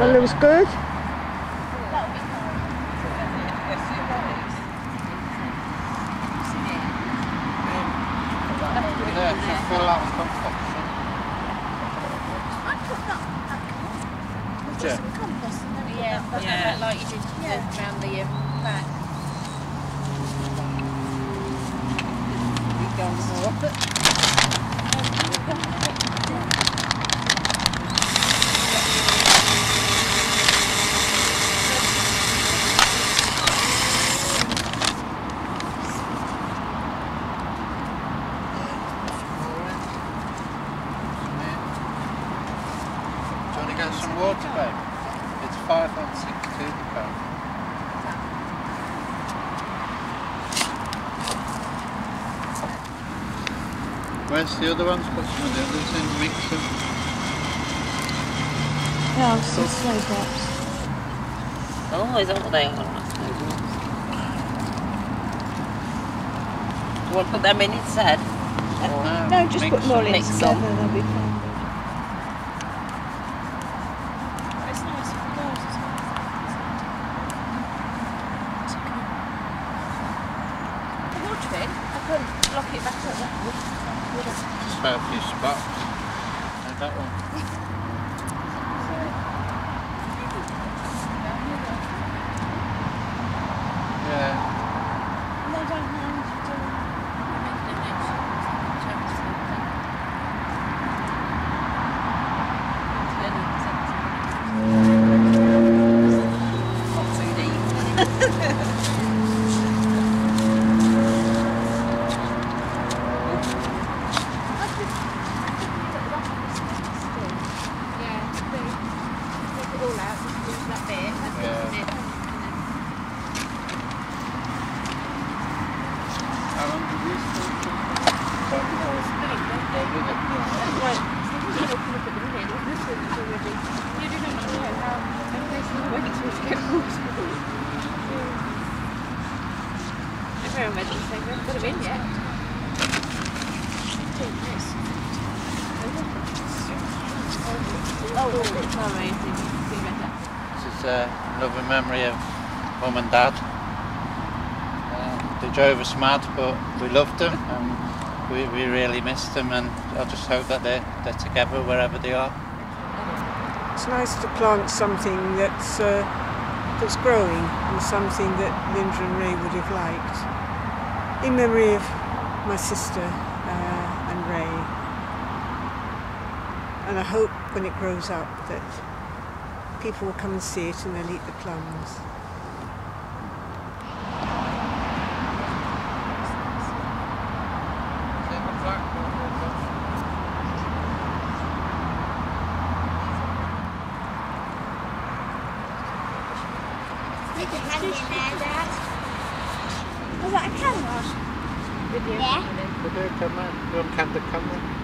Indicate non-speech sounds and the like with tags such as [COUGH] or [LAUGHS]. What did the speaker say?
Well, it was good. Fill out the compost. Yeah. Yeah, Yeah. like you did Yeah. around the um, back. We've gone more. [LAUGHS] Do you want to get some water, babe? It's five on six to the pound. Where's the other ones? Put some of the others in, mix them. Yeah, some slow drops. Oh, is that what they are? Do you want to put them in instead? No, No, just mix put them all in mix together, them. they'll be fine. It's nice for girls as well. The water couldn't lock it back up that about a few spots. Like that one. Yeah. And they don't mind doing Not too deep. Yeah, take it all out, just use that bit, and Yeah. put it in, and How long did you stay? Five hours. Oh, did it? then- Right, so you can open up at the minute, look, this one's already, you do not know how, how nice and wet it is to get water. Everyone ready, so we haven't got them in yet. Take this. Oh, it's amazing, see better. This is uh, another memory of mum and dad. Uh, they drove us mad, but we loved them we, we really missed them. And I just hope that they're, they're together wherever they are. It's nice to plant something that's uh, that's growing and something that Linda and Ray would have liked. In memory of my sister uh, and Ray. And I hope when it grows up that people will come and see it and they'll eat the plums. Was that a camera? Video. Yeah. Could they come in? You want Camden come in?